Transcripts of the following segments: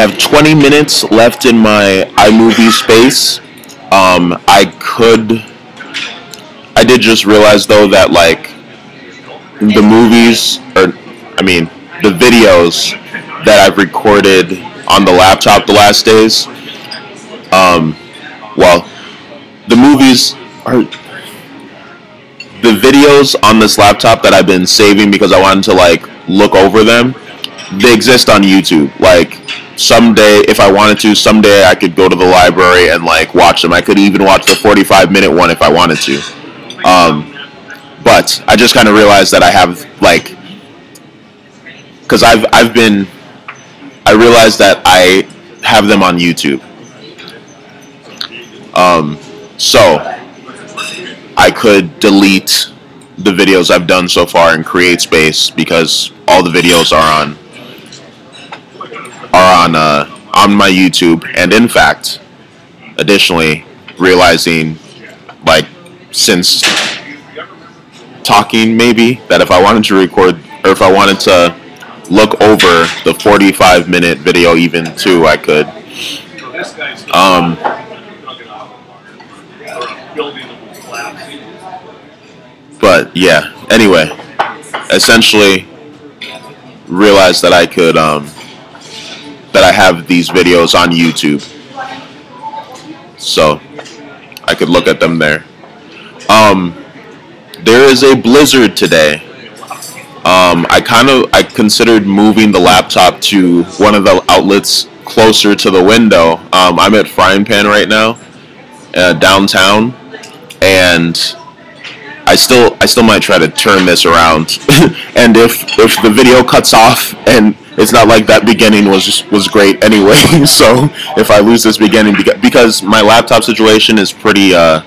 have 20 minutes left in my iMovie space. Um, I could. I did just realize though that like the movies, or I mean the videos that I've recorded on the laptop the last days. Um, well, the movies are the videos on this laptop that I've been saving because I wanted to like look over them. They exist on YouTube. Like someday, if I wanted to, someday I could go to the library and like watch them. I could even watch the 45 minute one if I wanted to. Um, but I just kind of realized that I have like, because I've I've been, I realized that I have them on YouTube. Um, so I could delete the videos I've done so far and create space because all the videos are on are on uh, on my YouTube. And in fact, additionally, realizing like since talking maybe that if I wanted to record or if I wanted to look over the 45 minute video even too, I could. Um, but yeah, anyway, essentially realized that I could um, that I have these videos on YouTube. So I could look at them there. Um, there is a blizzard today. Um, I kind of I considered moving the laptop to one of the outlets closer to the window. Um, I'm at Frying Pan right now, uh, downtown, and I still I still might try to turn this around. and if if the video cuts off and it's not like that beginning was was great anyway. so if I lose this beginning because my laptop situation is pretty uh,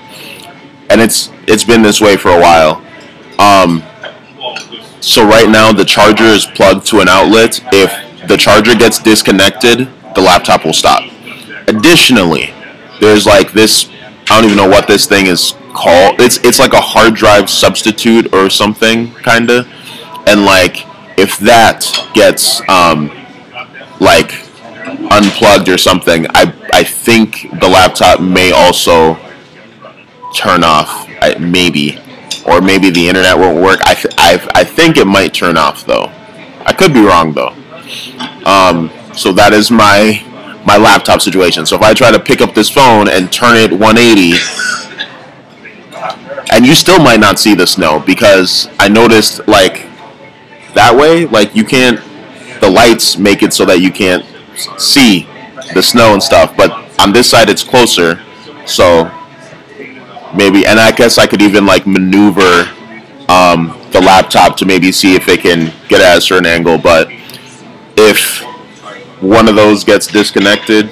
and it's it's been this way for a while. Um, so right now the charger is plugged to an outlet. If the charger gets disconnected, the laptop will stop. Additionally, there's like this I don't even know what this thing is called. It's it's like a hard drive substitute or something kinda. And like if that gets um, like unplugged or something, I I think the laptop may also turn off. Maybe, or maybe the internet won't work. I, I I think it might turn off though. I could be wrong though. Um, so that is my my laptop situation. So if I try to pick up this phone and turn it 180, and you still might not see the snow because I noticed like that way, like you can't. The lights make it so that you can't see the snow and stuff. But on this side, it's closer, so maybe. And I guess I could even like maneuver um, the laptop to maybe see if it can get at a certain angle. But if one of those gets disconnected,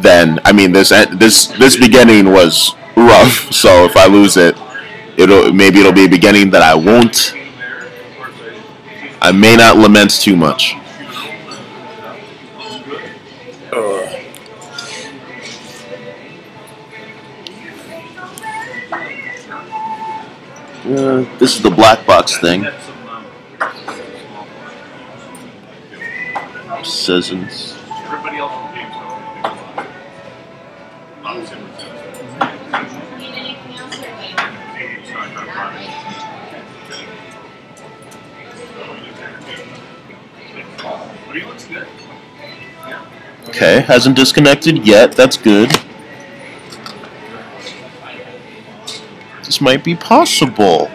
then I mean this this this beginning was rough. So if I lose it, it'll maybe it'll be a beginning that I won't I may not lament too much. Uh, this is the black box thing. Seasons. Okay, hasn't disconnected yet. That's good. This might be possible.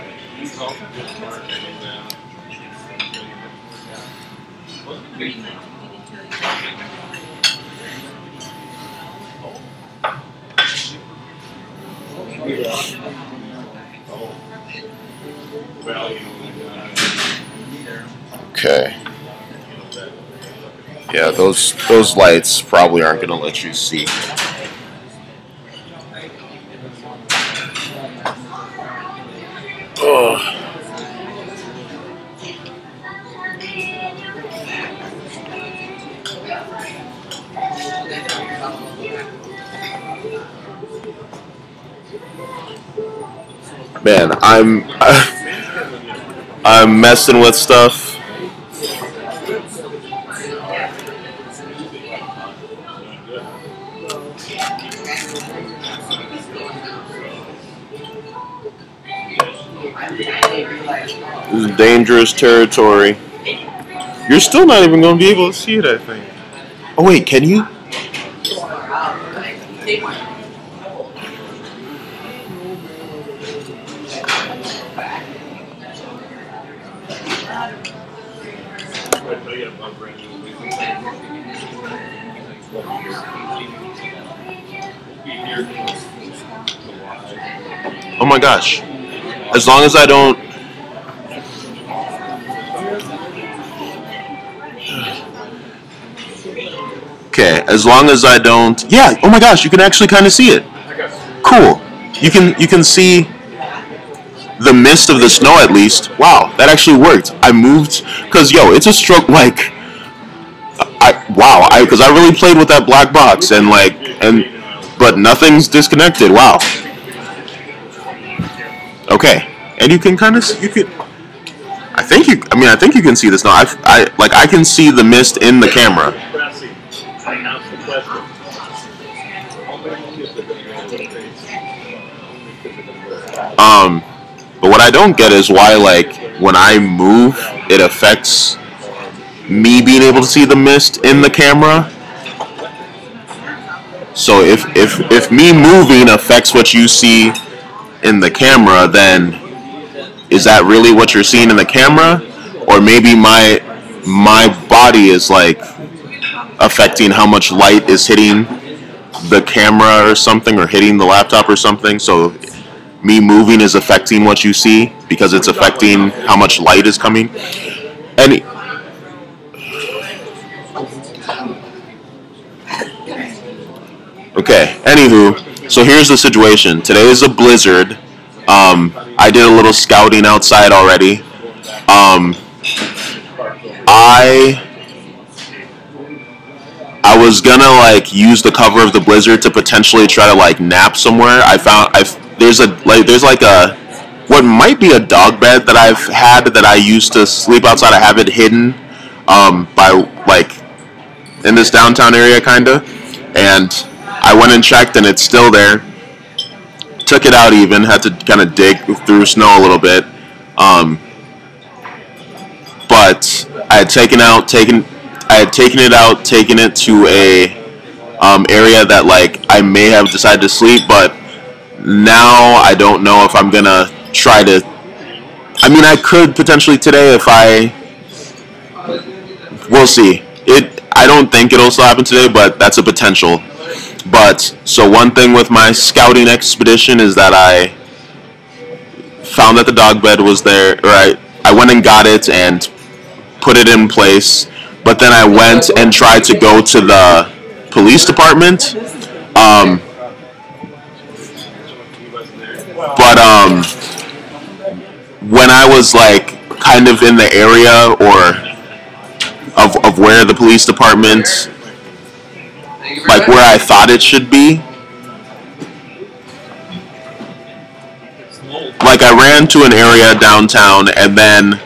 Those those lights probably aren't going to let you see. Ugh. Man, I'm I'm messing with stuff This is dangerous territory. You're still not even going to be able to see it, I think. Oh, wait, can you? Oh my gosh. As long as I don't. Okay, as long as I don't. Yeah, oh my gosh, you can actually kind of see it. Cool. You can you can see the mist of the snow at least. Wow, that actually worked. I moved cuz yo, it's a stroke like I wow, I cuz I really played with that black box and like and but nothing's disconnected. Wow. Okay, and you can kind of you could. I think you. I mean, I think you can see this now. I, I like I can see the mist in the camera. Um, but what I don't get is why like when I move, it affects me being able to see the mist in the camera. So if if if me moving affects what you see in the camera, then is that really what you're seeing in the camera? Or maybe my my body is like affecting how much light is hitting the camera or something or hitting the laptop or something. So me moving is affecting what you see because it's affecting how much light is coming. Any Okay, anywho, so here's the situation. Today is a blizzard. Um, I did a little scouting outside already. Um, I I was gonna like use the cover of the blizzard to potentially try to like nap somewhere. I found I there's a like there's like a what might be a dog bed that I've had that I used to sleep outside. I have it hidden um, by like in this downtown area kinda, and I went and checked and it's still there. Took it out even, had to kind of dig through snow a little bit. Um, but I had taken out, taken, I had taken it out, taken it to a um, area that like I may have decided to sleep, but now I don't know if I'm gonna try to. I mean, I could potentially today if I. We'll see. It. I don't think it'll still happen today, but that's a potential. But so one thing with my scouting expedition is that I found that the dog bed was there, or I, I went and got it and put it in place. But then I went and tried to go to the police department. Um, but um, when I was like kind of in the area or of, of where the police department like where I thought it should be. Like I ran to an area downtown and then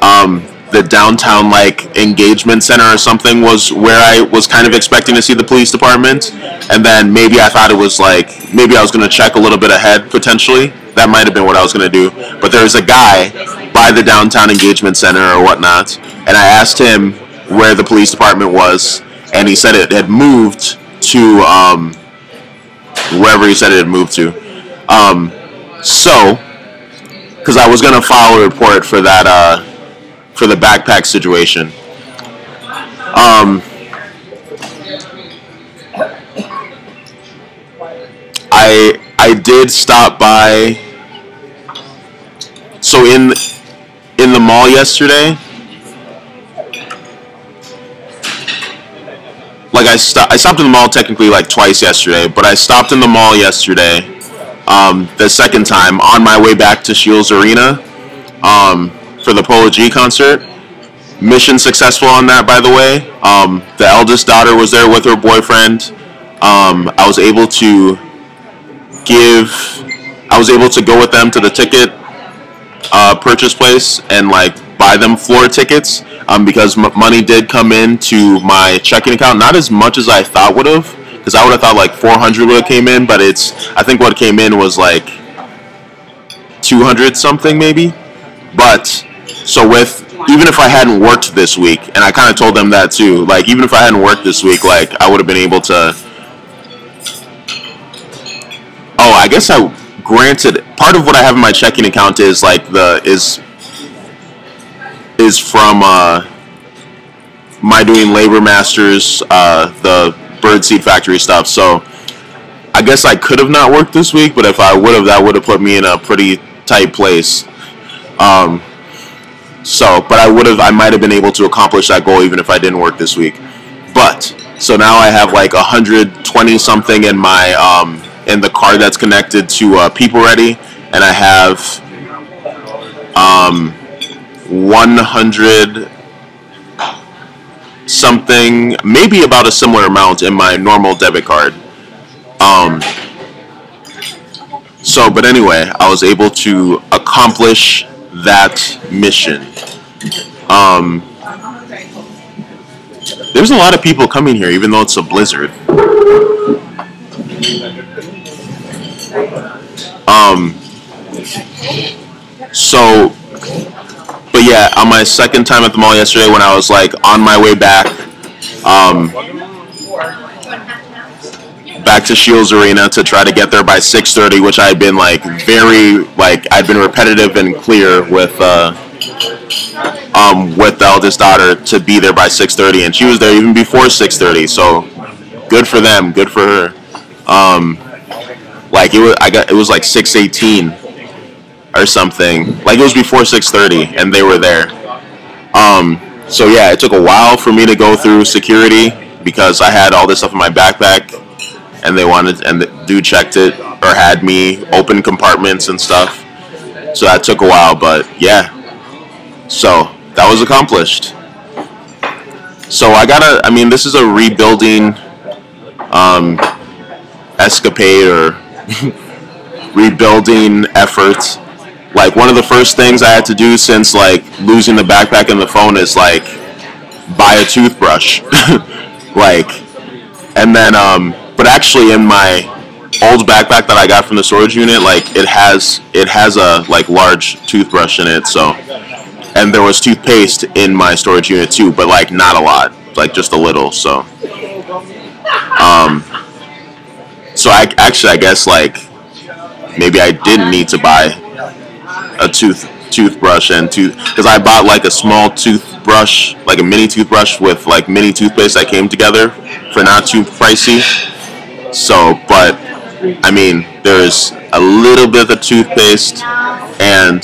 um, the downtown like engagement center or something was where I was kind of expecting to see the police department. And then maybe I thought it was like maybe I was going to check a little bit ahead potentially. That might have been what I was going to do. But there's a guy by the downtown engagement center or whatnot and I asked him where the police department was and he said it had moved to um, wherever he said it had moved to. Um, so, because I was gonna file a report for that uh, for the backpack situation. Um, I I did stop by. So in in the mall yesterday, like I stopped I stopped in the mall technically like twice yesterday, but I stopped in the mall yesterday, um, the second time on my way back to Shields Arena, um, for the Polo G concert. Mission successful on that, by the way. Um, the eldest daughter was there with her boyfriend. Um, I was able to give, I was able to go with them to the ticket uh, purchase place and like buy them floor tickets um, because money did come in to my checking account. Not as much as I thought would have, because I would have thought like 400 would have came in, but it's I think what came in was like 200 something maybe. But so with even if I hadn't worked this week, and I kind of told them that too, like even if I hadn't worked this week, like I would have been able to. Oh, I guess I granted part of what I have in my checking account is like the is is from uh, my doing Labor Masters, uh, the Birdseed Factory stuff. So I guess I could have not worked this week, but if I would have, that would have put me in a pretty tight place. Um, so, but I would have, I might have been able to accomplish that goal even if I didn't work this week. But so now I have like 120 something in my um, in the card that's connected to uh, PeopleReady, and I have um, 100 something, maybe about a similar amount in my normal debit card. Um, so, but anyway, I was able to accomplish that mission. Um, there's a lot of people coming here, even though it's a blizzard. Um, so, but yeah, on my second time at the mall yesterday, when I was like on my way back, um, back to Shields Arena to try to get there by 6:30, which I had been like very like I'd been repetitive and clear with uh, um, with the eldest daughter to be there by 6:30, and she was there even before 6:30. So good for them, good for her. Um, like it was, I got it was like 6:18 or something. Like it was before 6:30, and they were there. Um, so yeah, it took a while for me to go through security because I had all this stuff in my backpack, and they wanted and the dude checked it or had me open compartments and stuff. So that took a while, but yeah. So that was accomplished. So I gotta. I mean, this is a rebuilding um, escapade or rebuilding effort like one of the first things I had to do since like losing the backpack and the phone is like buy a toothbrush. like and then um but actually in my old backpack that I got from the storage unit, like it has it has a like large toothbrush in it, so and there was toothpaste in my storage unit too, but like not a lot, like just a little, so um so I actually I guess like maybe I didn't need to buy a tooth toothbrush and tooth because I bought like a small toothbrush, like a mini toothbrush with like mini toothpaste that came together for not too pricey. So, but I mean, there's a little bit of toothpaste and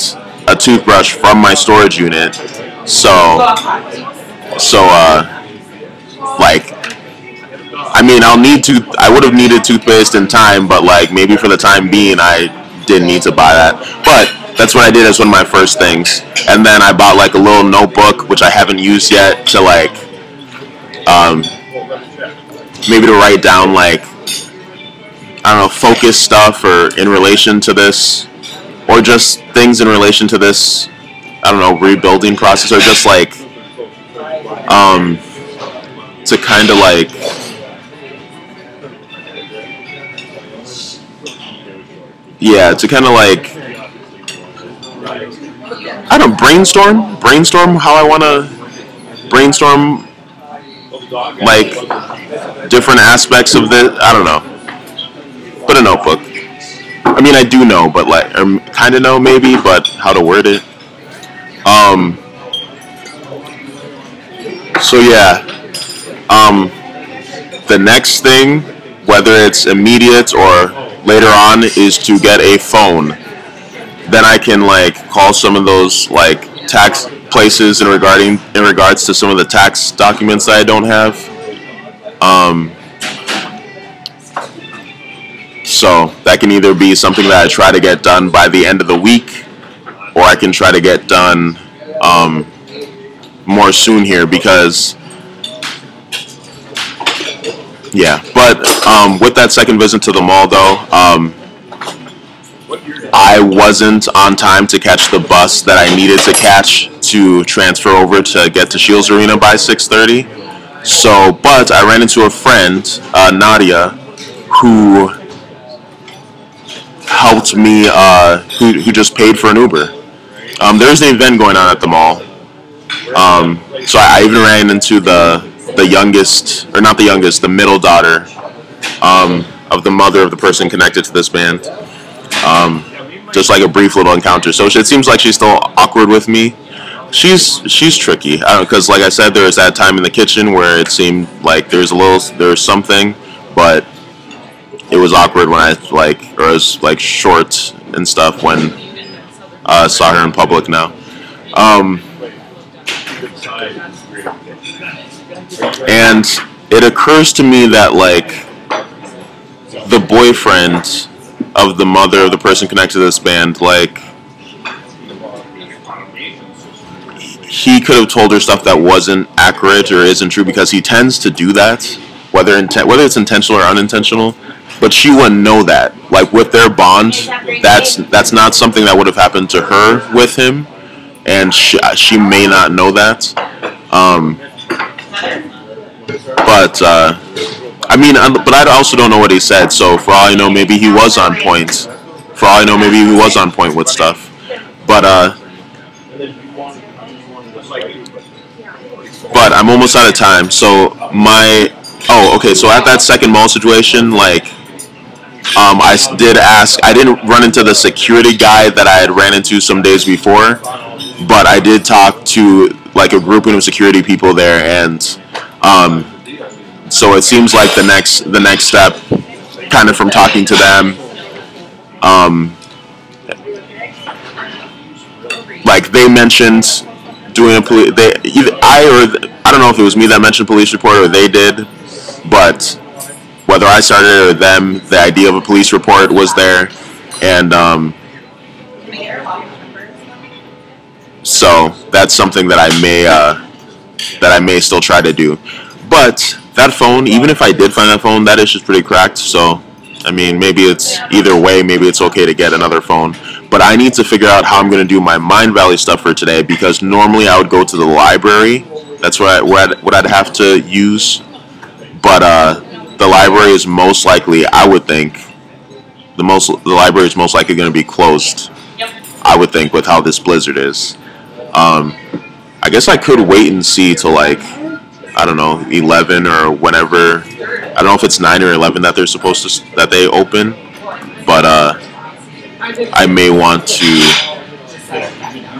a toothbrush from my storage unit. So, so uh, like, I mean, I'll need to. I would have needed toothpaste in time, but like maybe for the time being, I didn't need to buy that. But that's what I did as one of my first things. And then I bought like a little notebook, which I haven't used yet, to like, um, maybe to write down like, I don't know, focus stuff or in relation to this, or just things in relation to this, I don't know, rebuilding process, or just like, um, to kind of like, yeah, to kind of like I don't brainstorm, brainstorm how I want to brainstorm like different aspects of this. I don't know. Put a notebook. I mean, I do know, but like, or kind of know maybe, but how to word it. Um. So yeah. Um. The next thing, whether it's immediate or later on, is to get a phone then I can like call some of those like tax places in regarding in regards to some of the tax documents that I don't have. Um, so that can either be something that I try to get done by the end of the week, or I can try to get done um, more soon here because yeah. But um, with that second visit to the mall though. Um, I wasn't on time to catch the bus that I needed to catch to transfer over to get to Shields Arena by 6:30. So, but I ran into a friend, uh, Nadia, who helped me, uh, who, who just paid for an Uber. Um, there's an event going on at the mall. Um, so I, I even ran into the the youngest, or not the youngest, the middle daughter um, of the mother of the person connected to this band. Um, just like a brief little encounter. So it seems like she's still awkward with me. She's she's tricky because, like I said, there was that time in the kitchen where it seemed like there's a little there's something, but it was awkward when I like or it was like short and stuff when I uh, saw her in public now. Um, and it occurs to me that like the boyfriend of the mother of the person connected to this band, like he could have told her stuff that wasn't accurate or isn't true because he tends to do that, whether inten- whether it's intentional or unintentional. But she wouldn't know that. Like with their bond, that's that's not something that would have happened to her with him, and she she may not know that. Um, but uh, I mean, but I also don't know what he said. So for all I know, maybe he was on point. For all I know, maybe he was on point with stuff. But uh, but I'm almost out of time. So my oh okay. So at that second mall situation, like um, I did ask. I didn't run into the security guy that I had ran into some days before, but I did talk to like a grouping of security people there, and um, so it seems like the next the next step, kind of from talking to them, um, like they mentioned doing a police. They either I or I don't know if it was me that mentioned police report or they did, but whether I started it or them, the idea of a police report was there, and um, so that's something that I may uh, that I may still try to do. But that phone, even if I did find that phone, that is just pretty cracked. So, I mean, maybe it's either way. Maybe it's okay to get another phone. But I need to figure out how I'm going to do my Mindvalley stuff for today because normally I would go to the library. That's what, I, what, I'd, what I'd have to use. But uh, the library is most likely, I would think, the most the library is most likely going to be closed. Yep. I would think with how this blizzard is. Um, I guess I could wait and see till like I don't know, 11 or whenever. I don't know if it's 9 or 11 that they're supposed to that they open, but uh, I may want to.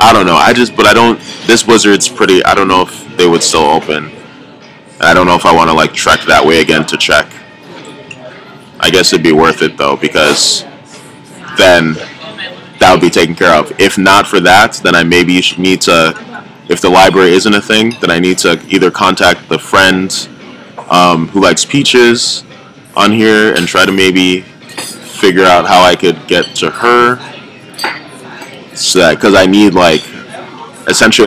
I don't know. I just, but I don't. This Blizzard's pretty. I don't know if they would still open. I don't know if I want to like trek that way again to check. I guess it'd be worth it though because then that would be taken care of. If not for that, then I maybe need to if the library isn't a thing, then I need to either contact the friend um, who likes peaches on here and try to maybe figure out how I could get to her. So that because I need like essentially